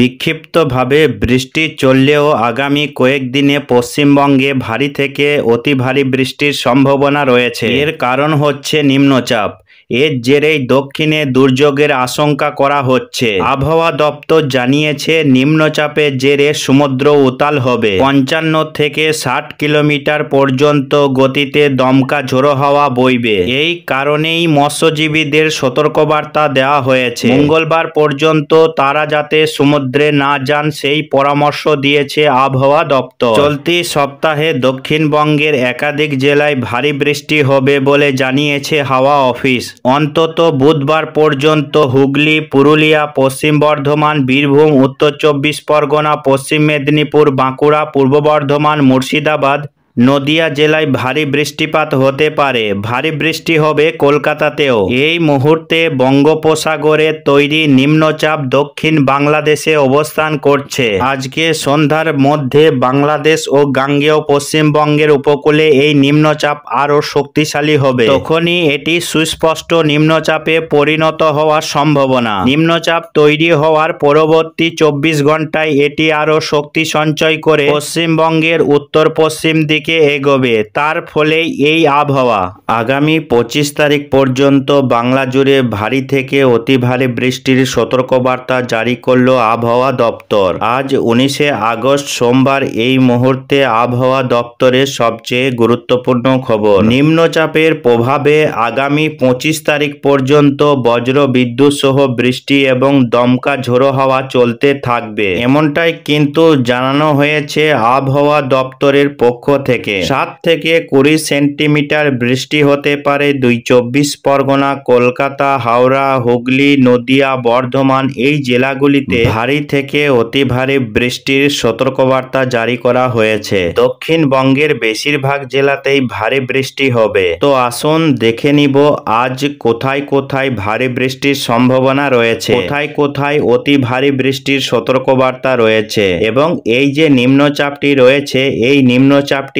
বিক্ষিপ্তভাবে বৃষ্টি চললেও আগামী কয়েকদিনে পশ্চিমবঙ্গে ভারী থেকে অতি ভারী বৃষ্টির সম্ভাবনা রয়েছে। এর কারণ হচ্ছে নিম্নচাপ। এর জেরেই দক্ষিণে দুর্যোগের আশঙ্কা করা হচ্ছে। আবহাওয়া দপ্তর জানিয়েছে, নিম্নচাপের জেরে সমুদ্র উতাল হবে। পঞ্চান্ন থেকে ষাট কিলোমিটার পর্যন্ত গতিতে দমকা ঝোড়ো হাওয়া বইবে। এই কারণেই মৎস্যজীবীদের সতর্কবার্তা দেওয়া হয়েছে। মঙ্গলবার পর্যন্ত তারা যাতে সমুদ্রে না যান, সেই পরামর্শ দিয়েছে আবহাওয়া দপ্তর। চলতি সপ্তাহে দক্ষিণবঙ্গের একাধিক জেলায় ভারী বৃষ্টি হবে বলে জানিয়েছে হাওয়া অফিস। অন্তত বুধবার পর্যন্ত হুগলি, পুরুলিয়া, পশ্চিম বর্ধমান, বীরভূম, উত্তর চব্বিশ পরগনা, পশ্চিম মেদিনীপুর, বাঁকুড়া, পূর্ব বর্ধমান, মুর্শিদাবাদ নদিয়া জেলায় ভারী বৃষ্টিপাত হতে পারে। ভারী বৃষ্টি হবে কলকাতাতেও। এই মুহূর্তে বঙ্গোপসাগরে তৈরি নিম্নচাপ দক্ষিণ বাংলাদেশে অবস্থান করছে। আজকে সন্ধ্যার মধ্যে বাংলাদেশ ও গাঙ্গেয় পশ্চিমবঙ্গের উপকূলে এই নিম্নচাপ আরও শক্তিশালী হবে। তখনই এটি সুস্পষ্ট নিম্নচাপে পরিণত হওয়ার সম্ভাবনা। নিম্নচাপ তৈরি হওয়ার পরবর্তী চব্বিশ ঘন্টায় এটি আরও শক্তি সঞ্চয় করে পশ্চিমবঙ্গের উত্তর পশ্চিম দিকে এগোবে, তার ফলেই এই আবহাওয়া আগামী পঁচিশ তারিখ পর্যন্ত বাংলা জুড়ে ভারী থেকে অতি ভারী বৃষ্টির সতর্কবার্তা জারি করল আবহাওয়া দপ্তর। আজ উনিশে আগস্ট সোমবার এই মুহূর্তে আবহাওয়া দপ্তরের সবচেয়ে গুরুত্বপূর্ণ খবর। নিম্নচাপের প্রভাবে আগামী পঁচিশ তারিখ পর্যন্ত বজ্র বিদ্যুৎ সহ বৃষ্টি এবং দমকা ঝোড়ো হাওয়া চলতে থাকবে। এমনটাই কিন্তু জানানো হয়েছে আবহাওয়া দপ্তরের পক্ষ থেকে সাত থেকে কুড়ি সেন্টিমিটার বৃষ্টি হতে পারে দুই চব্বিশ পরগনা কলকাতা হাওড়া হুগলি নদিয়া বর্ধমান এই জেলাগুলিতে ভারী থেকে অতি ভারী বৃষ্টির সতর্কবার্তা জারি করা হয়েছে। দক্ষিণবঙ্গের বেশিরভাগ জেলাতেই ভারী বৃষ্টি হবে। তো আসুন দেখে নিব আজ কোথায় কোথায় ভারী বৃষ্টির সম্ভাবনা রয়েছে। কোথায় কোথায় অতি ভারী বৃষ্টির সতর্কবার্তা রয়েছে। এবং এই যে নিম্নচাপটি রয়েছে এই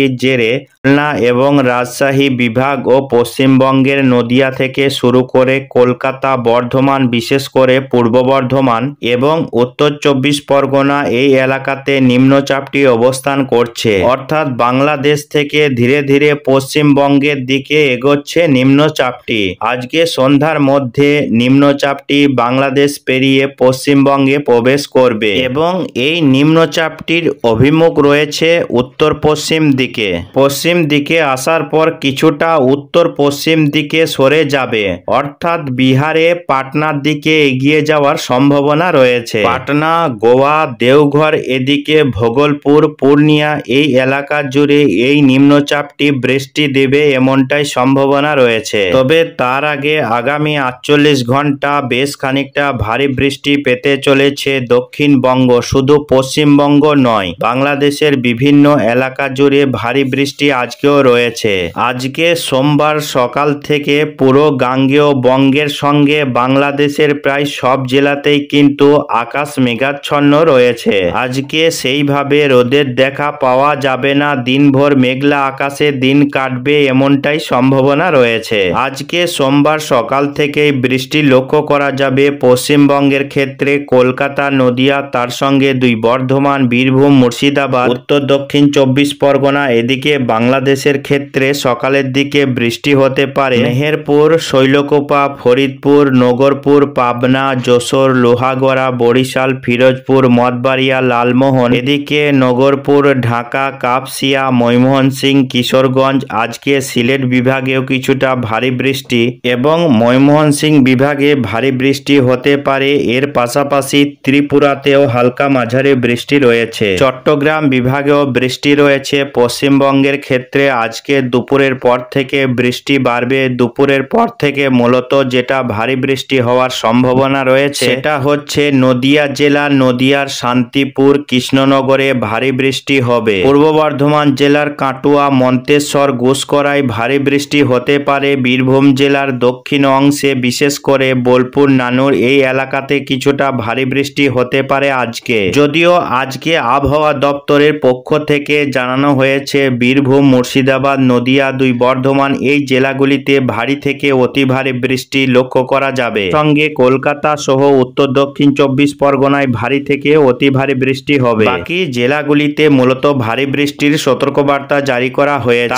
নিম্নচাপটির জেরে খুলনা এবং রাজশাহী বিভাগ ও পশ্চিমবঙ্গের নদিয়া থেকে শুরু করে কলকাতা, বর্ধমান, বিশেষ করে পূর্ব বর্ধমান এবং উত্তর চব্বিশ পরগনা এই এলাকাতে নিম্নচাপটি অবস্থান করছে। অর্থাৎ বাংলাদেশ থেকে ধীরে ধীরে পশ্চিমবঙ্গের দিকে এগোচ্ছে নিম্নচাপটি। আজকে সন্ধ্যার মধ্যে নিম্নচাপটি বাংলাদেশ পেরিয়ে পশ্চিমবঙ্গে প্রবেশ করবে এবং এই নিম্নচাপটির অভিমুখ রয়েছে উত্তর পশ্চিম দিকে। পশ্চিম দিকে আসার পর কিছুটা উত্তর পশ্চিম দিকে সরে যাবে। অর্থাৎ বিহারে পাটনার দিকে এগিয়ে যাওয়ার সম্ভাবনা রয়েছে। পাটনা, গোয়া, দেওঘর এদিকে ভোগলপুর, পূর্ণিয়া এই এলাকা জুড়ে এই নিম্নচাপটি বৃষ্টি দেবে এমনটাই সম্ভাবনা রয়েছে। তবে তার আগে আগামী আটচল্লিশ ঘণ্টা বেশ খানিকটা ভারী বৃষ্টি পেতে চলেছে দক্ষিণবঙ্গ, শুধু পশ্চিমবঙ্গ নয়, বাংলাদেশের বিভিন্ন এলাকা জুড়ে ভারী বৃষ্টি আজকেও রয়েছে। আজকে সোমবার সকাল থেকে পুরো গাঙ্গেয় বঙ্গের সঙ্গে বাংলাদেশের প্রায় সব জেলাতেই কিন্তু আকাশ মেঘাচ্ছন্ন রয়েছে। আজকে সেইভাবে রোদের দেখা পাওয়া যাবে না, দিনভর মেঘলা আকাশে দিন কাটবে এমনটাই সম্ভাবনা রয়েছে। আজকে সোমবার সকাল থেকেই বৃষ্টি লক্ষ্য করা যাবে পশ্চিমবঙ্গের ক্ষেত্রে কলকাতা, নদিয়া, তার সঙ্গে দুই বর্ধমান, বীরভূম, মুর্শিদাবাদ, উত্তর দক্ষিণ চব্বিশ পরগনা এদিকে বাংলাদেশের ক্ষেত্রে সকালের দিকে বৃষ্টি হতে পারে। মেহেরপুর শৈলকোপা ফরিদপুর নগরপুর পাবনা যশোর লোহাগড়া বরিশাল ফিরোজপুর মঠবাড়িয়া লালমোহন। এদিকে নগরপুর ঢাকা কাপসিয়া ময়মোহনসিং কিশোরগঞ্জ আজকে সিলেট বিভাগেও কিছুটা ভারী বৃষ্টি এবং ময়মোহনসিং বিভাগে ভারী বৃষ্টি হতে পারে। এর পাশাপাশি ত্রিপুরাতেও হালকা মাঝারি বৃষ্টি রয়েছে। চট্টগ্রাম বিভাগেও বৃষ্টি রয়েছে। পশ্চিমবঙ্গের ক্ষেত্রে আজকে দুপুরের পর থেকে বৃষ্টি বাড়বে। দুপুরের পর থেকে মূলত যেটা ভারী বৃষ্টি হওয়ার সম্ভাবনা রয়েছে সেটা হচ্ছে নদিয়া জেলা, নদিয়ার শান্তিপুর, কৃষ্ণনগরে ভারী বৃষ্টি হবে। পূর্ব বর্ধমান জেলার কাটুয়া, মন্তেশ্বর ঘুষকরায় ভারী বৃষ্টি হতে পারে। বীরভূম জেলার দক্ষিণ অংশে বিশেষ করে বোলপুর, নানুর এই এলাকাতে কিছুটা ভারী বৃষ্টি হতে পারে আজকে। যদিও আজকে আবহাওয়া দপ্তরের পক্ষ থেকে জানানো হয়েছে রয়েছে বীরভূম, মুর্শিদাবাদ, নদিয়া, দুই বর্ধমান। এই জেলাগুলিতে ভারী থেকে অতি ভারী বৃষ্টি লক্ষ্য করা যাবে। সঙ্গে কলকাতা সহ উত্তর দক্ষিণ চব্বিশ পরগনায় ভারী থেকে অতি ভারী বৃষ্টি হবে। বাকি জেলাগুলিতে মূলত ভারী বৃষ্টির সতর্কবার্তা জারি করা হয়েছে।